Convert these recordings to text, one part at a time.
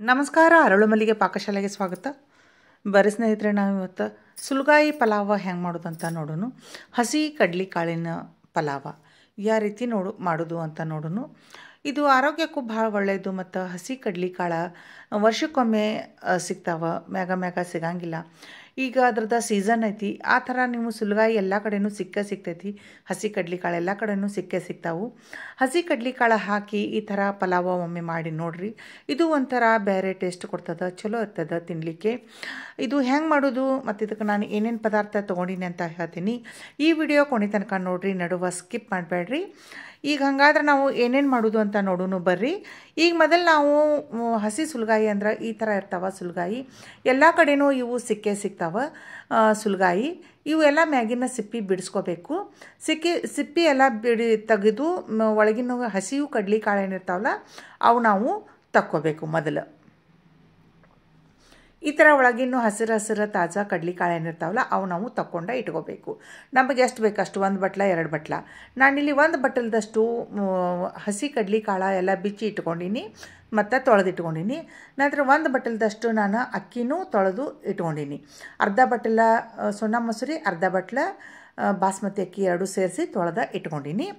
ನಮಸ್ಕಾರ ಅರಳು ಮಲ್ಲಿಗೆ ಪಾಕಶಾಲೆಗೆ ಸ್ವಾಗತ. ಬರೀ ಸ್ನೇಹಿತರೆ, ನಾವು ಇವತ್ತು ಸುಲಗಾಯಿ ಪಲಾವ ಹೆಂಗೆ ಮಾಡೋದು ಅಂತ ನೋಡೋಣ ಹಸಿ ಕಡ್ಲಿ ಕಾಳಿನ ಪಲಾವ. ಯಾವ ರೀತಿ ನೋಡು, ಮಾಡೋದು ಅಂತ ನೋಡೋಣ ಇದು ಆರೋಗ್ಯಕ್ಕೂ ಭಾಳ ಒಳ್ಳೆಯದು ಮತ್ತು ಹಸಿ ಕಡ್ಲಿ ಕಾಳ ವರ್ಷಕ್ಕೊಮ್ಮೆ ಸಿಗ್ತಾವ. ಮ್ಯಾಗ ಮ್ಯಾಗ ಸಿಗಂಗಿಲ್ಲ. ಈಗ ಅದ್ರದ್ದು ಸೀಸನ್ ಐತಿ. ಆ ಥರ ನೀವು ಸುಲಗಾಯಿ ಎಲ್ಲ ಕಡೆನೂ ಸಿಕ್ಕೇ ಸಿಗ್ತೈತಿ. ಹಸಿ ಕಡ್ಲಿಕಾಳು ಎಲ್ಲ ಕಡೆನೂ ಸಿಕ್ಕೇ ಸಿಗ್ತಾವು. ಹಸಿ ಕಡ್ಲಿಕಾಳು ಹಾಕಿ ಈ ಥರ ಪಲಾವ ಒಮ್ಮೆ ಮಾಡಿ ನೋಡ್ರಿ. ಇದು ಒಂಥರ ಬೇರೆ ಟೇಸ್ಟ್ ಕೊಡ್ತದೆ, ಚಲೋ ಇರ್ತದೆ ತಿನ್ನಲಿಕ್ಕೆ ಇದು ಹೆಂಗೆ ಮಾಡೋದು ಮತ್ತು ಇದಕ್ಕೆ ನಾನು ಏನೇನು ಪದಾರ್ಥ ತೊಗೊಂಡಿನಿ ಅಂತ ಹೇಳ್ತೀನಿ. ಈ ವಿಡಿಯೋ ಕೊನೆ ತನಕ ನೋಡ್ರಿ, ನಡುವ ಸ್ಕಿಪ್ ಮಾಡಬೇಡ್ರಿ. ಈಗ ಹಂಗಾದ್ರೆ ನಾವು ಏನೇನು ಮಾಡೋದು ಅಂತ ನೋಡೋಣ ಬರ್ರಿ. ಈಗ ಮೊದಲು ನಾವು, ಹಸಿ ಸುಲಗಾಯಿ ಅಂದ್ರೆ ಈ ಥರ ಇರ್ತಾವ ಸುಲಗಾಯಿ. ಎಲ್ಲ ಕಡೆಯೂ ಇವು ಸಿಕ್ಕೇ ಸಿಗ್ತಾವ. ಆ, ಸುಲ್ಗಾಯಿ. ಇವೆಲ್ಲ ಮ್ಯಾಗಿನ ಸಿಪ್ಪಿ ಬಿಡಿಸ್ಕೋಬೇಕು. ಸಿಕ್ಕಿ ಸಿಪ್ಪಿ ಎಲ್ಲ ಬಿಡಿ ತೆಗೆದು ಒಳಗಿನ ಹಸಿವು ಕಡ್ಲಿ ಕಾಳು ಏನಿರ್ತಾವಲ್ಲ ಅವು ನಾವು ತಕ್ಕೋಬೇಕು ಮೊದಲು. ಈ ಥರ ಒಳಗಿನ್ನು ಹಸಿರು ಹಸಿರು ತಾಜಾ ಕಡ್ಲಿಕಾಳು ಏನಿರ್ತಾವಲ್ಲ, ಅವು ನಾವು ತಕ್ಕೊಂಡ ಇಟ್ಕೋಬೇಕು. ನಮಗೆ ಎಷ್ಟು ಬೇಕಷ್ಟು ಒಂದು ಬಟ್ಲ, ಎರಡು ಬಟ್ಲ. ನಾನಿಲ್ಲಿ ಒಂದು ಬಟ್ಟಲ್ದಷ್ಟು ಹಸಿ ಕಡ್ಲಿಕಾಳ ಎಲ್ಲ ಬಿಚ್ಚಿ ಇಟ್ಕೊಂಡಿನಿ, ಮತ್ತು ತೊಳೆದು ಇಟ್ಕೊಂಡಿನಿ ನಂತರ ಒಂದು ಬಟ್ಟಲ್ದಷ್ಟು ನಾನು ಅಕ್ಕಿನೂ ತೊಳೆದು ಇಟ್ಕೊಂಡಿನಿ. ಅರ್ಧ ಬಟ್ಟಲ ಸೊಣ್ಣ ಮೊಸರಿ, ಅರ್ಧ ಬಟ್ಲ ಬಾಸ್ಮತಿ ಅಕ್ಕಿ ಎರಡು ಸೇರಿಸಿ ತೊಳೆದ ಇಟ್ಕೊಂಡಿನಿ.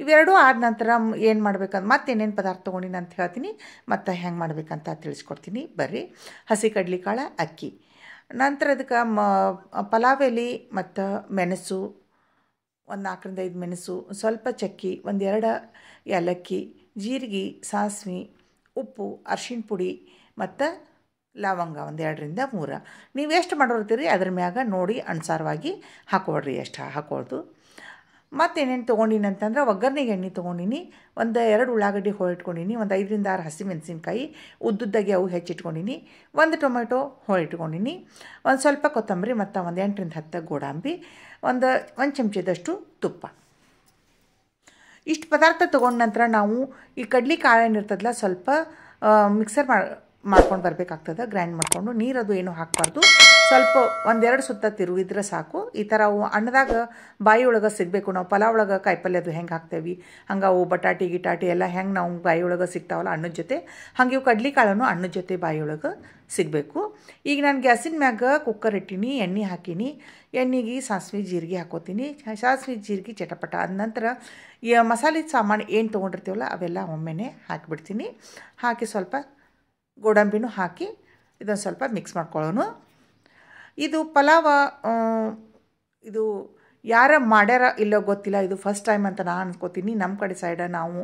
ಇವೆರಡೂ ಆದ ನಂತರ ಏನು ಮಾಡ್ಬೇಕಂತ ಮತ್ತೆ ಏನೇನು ಪದಾರ್ಥ ತೊಗೊಂಡಿನಿ ಅಂತ ಹೇಳ್ತೀನಿ. ಮತ್ತು ಹೆಂಗೆ ಮಾಡ್ಬೇಕಂತ ತಿಳಿಸ್ಕೊಡ್ತೀನಿ. ಬರ್ರಿ. ಹಸಿ ಕಡ್ಲಿಕಾಳು ಅಕ್ಕಿ. ನಂತರ ಅದಕ್ಕೆ ಮ, ಪಲಾವ್ ಮತ್ತು ಮೆಣಸು, ಒಂದು ನಾಲ್ಕರಿಂದ ಐದು ಮೆಣಸು, ಸ್ವಲ್ಪ ಚಕ್ಕಿ ಒಂದೆರಡು ಏಲಕ್ಕಿ, ಜೀರಿಗೆ, ಸಾಸ್ವೆ, ಉಪ್ಪು, ಅರ್ಶಿಣ ಪುಡಿ ಮತ್ತು ಲವಂಗ ಒಂದು ಎರಡರಿಂದ ಮೂರು. ನೀವು ಎಷ್ಟು ಮಾಡಿರ್ತೀರಿ ಅದ್ರ ಮ್ಯಾಗ ನೋಡಿ ಅನುಸಾರವಾಗಿ ಹಾಕೊಡ್ರಿ ಎಷ್ಟು ಹಾಕೋದು ಮತ್ತೇನೇನು ತೊಗೊಂಡಿನಿ ಅಂತಂದ್ರೆ ಒಗ್ಗರಣೆಗೆ ಎಣ್ಣೆ ತೊಗೊಂಡಿನಿ, ಒಂದು ಎರಡು ಉಳ್ಳಾಗಡ್ಡಿ ಹೊಳಿಟ್ಕೊಂಡಿನಿ ಒಂದು ಐದರಿಂದ ಆರು ಹಸಿಮೆಣಸಿನ್ಕಾಯಿ ಉದ್ದುದ್ದಾಗಿ ಅವು ಹೆಚ್ಚಿಟ್ಕೊಂಡಿನಿ, ಒಂದು ಟೊಮೆಟೊ ಹೊಳಿಟ್ಕೊಂಡಿನಿ ಒಂದು ಸ್ವಲ್ಪ ಕೊತ್ತಂಬರಿ ಮತ್ತು ಒಂದು ಎಂಟರಿಂದ ಹತ್ತು ಗೋಡಂಬಿ, ಒಂದು ಒಂದು ಚಮಚದಷ್ಟು ತುಪ್ಪ. ಇಷ್ಟು ಪದಾರ್ಥ ತೊಗೊಂಡ ನಂತರ ನಾವು ಈ ಕಡ್ಲಿ ಕಾಳು ಏನಿರ್ತದಲ್ಲ ಸ್ವಲ್ಪ ಮಿಕ್ಸರ್ ಮಾಡಿ ಮಾಡ್ಕೊಂಡು ಬರಬೇಕಾಗ್ತದೆ ಗ್ರೈಂಡ್ ಮಾಡಿಕೊಂಡು ನೀರದು ಏನು ಹಾಕಬಾರ್ದು. ಸ್ವಲ್ಪ ಒಂದೆರಡು ಸುತ್ತ ತಿರುಗಿದ್ರೆ ಸಾಕು. ಈ ಥರ ಅನ್ನದಾಗ ಬಾಯಿ ಒಳಗೆ ಸಿಗಬೇಕು. ನಾವು ಪಲಾವ್ ಒಳಗೆ ಕಾಯಿಪಲ್ಯ ಅದು ಹೆಂಗೆ ಹಾಕ್ತೇವೆ, ಹಂಗೆ ಅವು ಬಟಾಟಿ, ಗಿಟಾಟಿ ಎಲ್ಲ ಹೆಂಗೆ ನಾವು ಬಾಯಿ ಒಳಗೆ ಸಿಗ್ತಾವಲ್ಲ ಅಣ್ಣದ ಜೊತೆ, ಹಂಗೆ ಇವು ಕಡ್ಲಿ ಕಾಳನ್ನು ಅಣ್ಣದ ಜೊತೆ ಬಾಯಿ ಒಳಗೆ ಸಿಗಬೇಕು. ಈಗ ನಾನು ಗ್ಯಾಸಿನ ಮ್ಯಾಗ ಕುಕ್ಕರ್ ಇಟ್ಟೀನಿ, ಎಣ್ಣೆ ಹಾಕೀನಿ. ಎಣ್ಣೆಗೆ, ಸಾಸಿವೆ, ಜೀರಿಗೆ ಹಾಕೋತೀನಿ. ಸಾಸಿವೆ, ಜೀರಿಗೆ ಚಟಪಟ. ಆದ ನಂತರ ಮಸಾಲೆ ಸಾಮಾನು ಏನು ತೊಗೊಂಡಿರ್ತೀವಲ್ಲ ಅವೆಲ್ಲ ಒಮ್ಮೆನೇ ಹಾಕಿಬಿಡ್ತೀನಿ. ಹಾಕಿ ಸ್ವಲ್ಪ ಗೋಡಂಬಿನೂ ಹಾಕಿ ಇದೊಂದು ಸ್ವಲ್ಪ ಮಿಕ್ಸ್ ಮಾಡ್ಕೊಳ್ಳೋನು. ಇದು ಪಲಾವ ಇದು ಯಾರ ಮಾಡ್ಯಾರ ಇಲ್ಲೋ ಗೊತ್ತಿಲ್ಲ, ಇದು ಫಸ್ಟ್ ಟೈಮ್ ಅಂತ ನಾನು ಅನ್ಕೋತೀನಿ. ನಮ್ಮ ಕಡೆ ಸೈಡ ನಾವು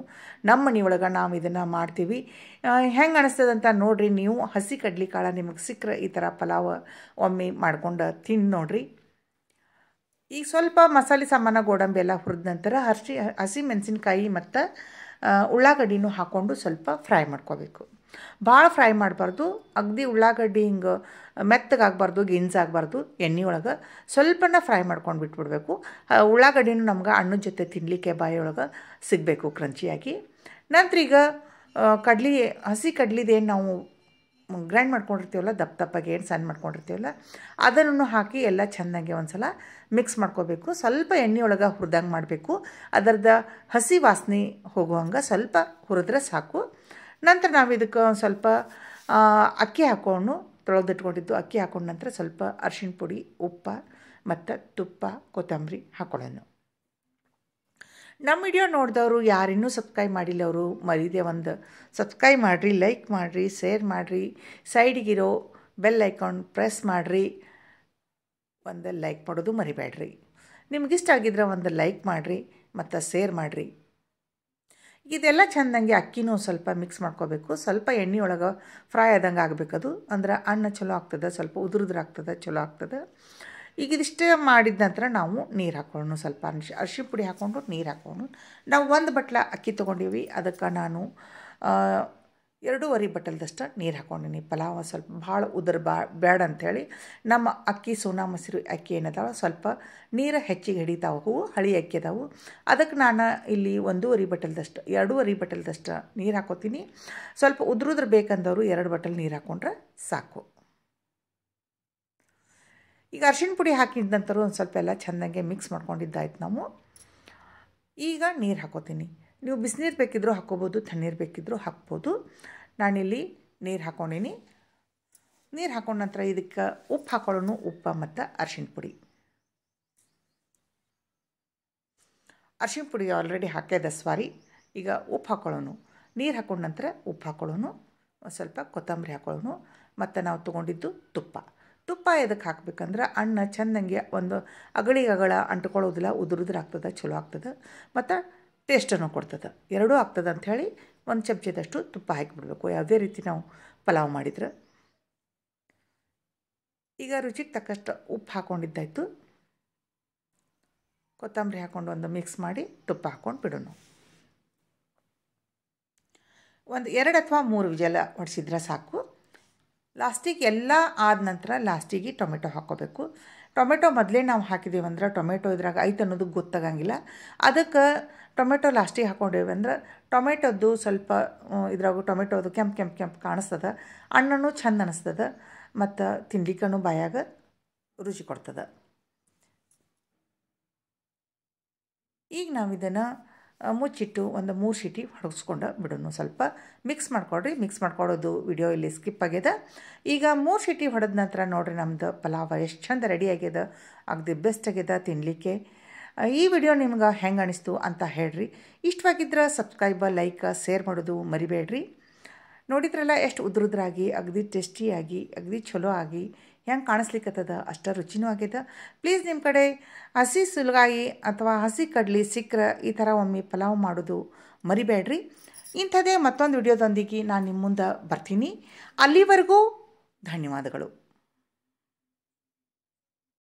ನಮ್ಮ ಮನೆ ಒಳಗೆ ನಾವು ಇದನ್ನು ಮಾಡ್ತೀವಿ. ಹೆಂಗೆ ಅನಿಸ್ತದಂತ ನೋಡಿರಿ ನೀವು. ಹಸಿ ಕಡ್ಲಿ ಕಾಳ ನಿಮಗೆ ಸಿಕ್ಕರೆ ಈ ಥರ ಪಲಾವ ಒಮ್ಮೆ ಮಾಡ್ಕೊಂಡು ತಿಂದು ನೋಡಿರಿ. ಈಗ ಸ್ವಲ್ಪ ಮಸಾಲೆ ಸಾಮಾನ, ಗೋಡಂಬಿ ಎಲ್ಲ ಹುರಿದ ನಂತರ ಹಸಿ ಹಸಿ ಮೆಣಸಿನ್ಕಾಯಿ ಮತ್ತು ಉಳ್ಳಾಗಡ್ಡಿನೂ ಹಾಕ್ಕೊಂಡು ಸ್ವಲ್ಪ ಫ್ರೈ ಮಾಡ್ಕೋಬೇಕು. ಭಾಳ ಫ್ರೈ ಮಾಡಬಾರ್ದು. ಅಗದಿ ಉಳ್ಳಾಗಡ್ಡಿ ಹಿಂಗೆ ಮೆತ್ತಗಾಗಬಾರ್ದು ಗಿನ್ಸಾಗಬಾರ್ದು ಎಣ್ಣೆ ಒಳಗೆ ಸ್ವಲ್ಪನ ಫ್ರೈ ಮಾಡ್ಕೊಂಡು ಬಿಟ್ಬಿಡ್ಬೇಕು. ಉಳ್ಳಾಗಡ್ಡಿನೂ ನಮ್ಗೆ ಹಣ್ಣು ಜೊತೆ ತಿನ್ನಲಿಕ್ಕೆ ಬಾಯಿಯೊಳಗೆ ಸಿಗಬೇಕು ಕ್ರಂಚಿಯಾಗಿ. ನಂತರ ಈಗ ಕಡ್ಲಿ, ಹಸಿ ಕಡ್ಲಿದೇನು ನಾವು ಗ್ರೈಂಡ್ ಮಾಡ್ಕೊಂಡಿರ್ತೀವಲ್ಲ, ದಪ್ಪ ದಪ್ಪಗೆ ಏನು ಸಣ್ಣ ಮಾಡ್ಕೊಂಡಿರ್ತೀವಲ್ಲ, ಅದನ್ನು ಹಾಕಿ ಎಲ್ಲ ಚೆನ್ನಾಗಿ ಒಂದು ಸಲ ಮಿಕ್ಸ್ ಮಾಡ್ಕೋಬೇಕು. ಸ್ವಲ್ಪ ಎಣ್ಣೆ ಒಳಗೆ ಹುರಿದಂಗೆ ಮಾಡಬೇಕು. ಅದರದ ಹಸಿ ವಾಸನೆ ಹೋಗುವಂಗೆ ಸ್ವಲ್ಪ ಹುರಿದ್ರೆ ಸಾಕು. ನಂತರ ನಾವು ಇದಕ್ಕೆ ಒಂದು ಸ್ವಲ್ಪ ಅಕ್ಕಿ ಹಾಕೊಂಡು ತೊಳೆದಿಟ್ಕೊಂಡಿದ್ದು ಅಕ್ಕಿ ಹಾಕೊಂಡ ನಂತರ ಸ್ವಲ್ಪ ಅರ್ಶಿಣ ಪುಡಿ, ಉಪ್ಪು, ಮತ್ತು ತುಪ್ಪ, ಕೊತ್ತಂಬರಿ ಹಾಕೊಳ್ಳೋಣ. ನಮ್ಮ ವಿಡಿಯೋ ನೋಡಿದವರು ಯಾರಿನ್ನೂ ಸಬ್ಸ್ಕ್ರೈಬ್ ಮಾಡಿಲ್ಲ ಅವರು, ಮರೀದೆ ಒಂದು. ಸಬ್ಸ್ಕ್ರೈಬ್ ಮಾಡಿರಿ ಲೈಕ್ ಮಾಡಿರಿ ಶೇರ್ ಮಾಡಿರಿ ಸೈಡಿಗಿರೋ ಬೆಲ್ ಐಕಾನ್ ಪ್ರೆಸ್ ಮಾಡಿರಿ. ಒಂದು ಲೈಕ್ ಮಾಡೋದು ಮರಿಬೇಡ್ರಿ ನಿಮಗಿಷ್ಟ ಆಗಿದ್ರೆ ಒಂದು ಲೈಕ್ ಮಾಡಿರಿ, ಮತ್ತು ಶೇರ್ ಮಾಡಿರಿ. ಇದೆಲ್ಲ ಚೆಂದಂಗೆ ಅಕ್ಕಿನೂ ಸ್ವಲ್ಪ ಮಿಕ್ಸ್ ಮಾಡ್ಕೋಬೇಕು. ಸ್ವಲ್ಪ ಎಣ್ಣೆ ಒಳಗೆ ಫ್ರೈ ಆದಂಗೆ ಆಗಬೇಕದು. ಅಂದ್ರೆ ಅನ್ನ ಚಲೋ ಆಗ್ತದೆ, ಸ್ವಲ್ಪ ಉದುರುದ್ರಾಗ್ತದೆ, ಚಲೋ ಆಗ್ತದೆ. ಈಗ ಇದಿಷ್ಟೇ ಮಾಡಿದ ನಂತರ ನಾವು ನೀರು ಹಾಕ್ಕೊಂಡು ಸ್ವಲ್ಪ ಅರ್ಶಿ ಅರ್ಶಿ ಪುಡಿ ಹಾಕ್ಕೊಂಡು ನೀರು ಹಾಕ್ಕೊಂಡು ನಾವು ಒಂದು ಬಟ್ಲ ಅಕ್ಕಿ ತೊಗೊಂಡೀವಿ. ಅದಕ್ಕೆ ನಾನು ಎರಡೂವರೆ ಬಟ್ಟಲ್ದಷ್ಟು ನೀರು ಹಾಕ್ಕೊಂಡಿನಿ ಪಲಾವ್ ಸ್ವಲ್ಪ ಭಾಳ ಉದುರು ಬಾ ಬೇಡ ಅಂಥೇಳಿ ನಮ್ಮ ಅಕ್ಕಿ, ಸೋನಾ, ಮೊಸರು ಅಕ್ಕಿ ಏನದಾವ ಸ್ವಲ್ಪ ನೀರು ಹೆಚ್ಚಿಗೆ ಹಿಡಿತಾವೆ. ಹೂವು ಹಳಿ ಅಕ್ಕಿ ಅದಾವು. ಅದಕ್ಕೆ ನಾನು ಇಲ್ಲಿ ಒಂದೂವರೆ ಬಟ್ಟಲ್ದಷ್ಟು, ಎರಡೂವರೆ ಬಟ್ಟಲ್ದಷ್ಟು ನೀರು ಹಾಕೋತೀನಿ. ಸ್ವಲ್ಪ ಉದುರುದ್ರ ಬೇಕಂದವರು ಎರಡು ಬಟ್ಟಲ್ ನೀರು ಹಾಕ್ಕೊಂಡ್ರೆ ಸಾಕು. ಈಗ ಅರ್ಶಿಣ ಪುಡಿ ಹಾಕಿದ ನಂತರ ಒಂದು ಸ್ವಲ್ಪ ಎಲ್ಲ ಚೆನ್ನಾಗೆ ಮಿಕ್ಸ್ ಮಾಡ್ಕೊಂಡಿದ್ದಾಯ್ತು ನಾವು. ಈಗ ನೀರು ಹಾಕೋತೀನಿ. ನೀವು ಬಿಸಿನೀರು ಬೇಕಿದ್ದರೂ ಹಾಕೋಬೋದು, ತಣ್ಣೀರು ಬೇಕಿದ್ದರೂ ಹಾಕ್ಬೋದು. ನಾನಿಲ್ಲಿ ನೀರು ಹಾಕ್ಕೊಂಡೀನಿ ನೀರು ಹಾಕೊಂಡ ನಂತರ ಇದಕ್ಕೆ ಉಪ್ಪು ಹಾಕೊಳ್ಳೋನು ಉಪ್ಪು ಮತ್ತು ಅರ್ಶಿಣ ಪುಡಿ. ಅರ್ಶಿಣ ಪುಡಿ ಆಲ್ರೆಡಿ ಹಾಕ್ಯದ ಸ್ವಾರಿ. ಈಗ ಉಪ್ಪು ಹಾಕೊಳ್ಳೋನು. ನೀರು ಹಾಕೊಂಡ ನಂತರ ಉಪ್ಪು ಹಾಕೊಳ್ಳೋನು. ಒಂದು ಸ್ವಲ್ಪ ಕೊತ್ತಂಬರಿ ಹಾಕೊಳ್ಳೋನು. ಮತ್ತು ನಾವು ತೊಗೊಂಡಿದ್ದು ತುಪ್ಪ. ತುಪ್ಪ ಎದಕ್ಕೆ ಹಾಕ್ಬೇಕಂದ್ರೆ ಅಣ್ಣ ಚೆಂದಂಗೆ ಒಂದು ಅಗಳ ಅಂಟ್ಕೊಳ್ಳೋದಿಲ್ಲ, ಉದುರುದ್ರ ಆಗ್ತದೆ, ಚಲೋ ಆಗ್ತದೆ, ಮತ್ತು ಟೇಸ್ಟನ್ನು ಕೊಡ್ತದೆ. ಎರಡೂ ಆಗ್ತದೆ ಅಂಥೇಳಿ ಒಂದು ಚಮಚದಷ್ಟು ತುಪ್ಪ ಹಾಕಿಬಿಡ್ಬೇಕು. ಯಾವುದೇ ರೀತಿ ನಾವು ಪಲಾವ್ ಮಾಡಿದ್ರೆ. ಈಗ ರುಚಿಗೆ ತಕ್ಕಷ್ಟು ಉಪ್ಪು ಹಾಕ್ಕೊಂಡಿದ್ದಾಯಿತು ಕೊತ್ತಂಬರಿ ಹಾಕ್ಕೊಂಡು ಒಂದು ಮಿಕ್ಸ್ ಮಾಡಿ ತುಪ್ಪ ಹಾಕ್ಕೊಂಡು ಬಿಡೋಣ. ಒಂದು ಎರಡು ಅಥವಾ ಮೂರು ವಿಜಲ ಹೊಡೆಸಿದ್ರೆ ಸಾಕು. ಲಾಸ್ಟಿಗೆ ಎಲ್ಲ ಆದ ನಂತರ ಲಾಸ್ಟಿಗೆ ಟೊಮೆಟೊ ಹಾಕೋಬೇಕು. ಟೊಮೆಟೊ ಮೊದಲೇ ನಾವು ಹಾಕಿದ್ದೇವೆ ಅಂದ್ರೆ ಟೊಮೆಟೊ ಇದ್ರಾಗ ಐತೆ ಅನ್ನೋದು ಗೊತ್ತಾಗಂಗಿಲ್ಲ. ಅದಕ್ಕೆ ಟೊಮೆಟೊ ಲಾಸ್ಟಿಗೆ ಹಾಕೊಂಡೇವೆ ಅಂದ್ರೆ ಟೊಮೆಟೊದ್ದು ಸ್ವಲ್ಪ ಇದ್ರಾಗ ಟೊಮೆಟೊದು ಕೆಂಪು ಕೆಂಪು ಕೆಂಪು ಕಾಣಿಸ್ತದೆ. ಹಣ್ಣನ್ನು ಚೆಂದ ಅನಿಸ್ತದೆ ಮತ್ತು ತಿಂಡಿಕನು ಬಾಯಾಗ ರುಚಿ ಕೊಡ್ತದೆ. ಈಗ ನಾವು ಇದನ್ನು ಮುಚ್ಚಿಟ್ಟು ಒಂದು ಮೂರು ಸೀಟಿ ಹೊಡಗಿಸ್ಕೊಂಡು ಬಿಡೋಣ ಸ್ವಲ್ಪ. ಮಿಕ್ಸ್ ಮಾಡ್ಕೊಡ್ರಿ ಮಿಕ್ಸ್ ಮಾಡ್ಕೊಡೋದು ವಿಡಿಯೋ ಇಲ್ಲಿ ಸ್ಕಿಪ್ ಆಗ್ಯದ. ಈಗ ಮೂರು ಸೀಟಿ ಹೊಡೆದ ನಂತರ ನೋಡಿರಿ ನಮ್ದು ಪಲಾವ ಎಷ್ಟು ಚಂದ ರೆಡಿ ಆಗ್ಯದ. ಅಗದಿ ಬೆಸ್ಟ್ ಆಗ್ಯದ ತಿನ್ನಲಿಕ್ಕೆ ಈ ವಿಡಿಯೋ ನಿಮ್ಗೆ ಹೆಂಗೆ ಅನಿಸ್ತು ಅಂತ ಹೇಳ್ರಿ. ಇಷ್ಟವಾಗಿದ್ರೆ ಸಬ್ಸ್ಕ್ರೈಬ ಲೈಕ್ ಶೇರ್ ಮಾಡೋದು ಮರಿಬೇಡ್ರಿ. ನೋಡಿದ್ರಲ್ಲ ಎಷ್ಟು ಉದ್ರುದ್ರಾಗಿ, ಅಗದಿ ಟೇಸ್ಟಿಯಾಗಿ ಅಗದಿ ಚಲೋ ಆಗಿ ಹೆಂಗೆ ಕಾಣಿಸ್ಲಿಕ್ಕತ್ತದ ಅಷ್ಟ ರುಚಿನೂ ಆಗ್ಯದ. ಪ್ಲೀಸ್ ನಿಮ್ಮ ಕಡೆ ಹಸಿ ಸುಲಗಾಯಿ ಅಥವಾ ಹಸಿ ಕಡ್ಲಿ ಸಿಕ್ಕರೆ ಈ ಥರ ಒಮ್ಮೆ ಪಲಾವ್ ಮಾಡೋದು ಮರಿಬೇಡ್ರಿ ಇಂಥದೇ ಮತ್ತೊಂದು ವಿಡಿಯೋದೊಂದಿಗೆ ನಾನು ನಿಮ್ಮ ಮುಂದೆ ಬರ್ತೀನಿ. ಅಲ್ಲಿವರೆಗೂ ಧನ್ಯವಾದಗಳು.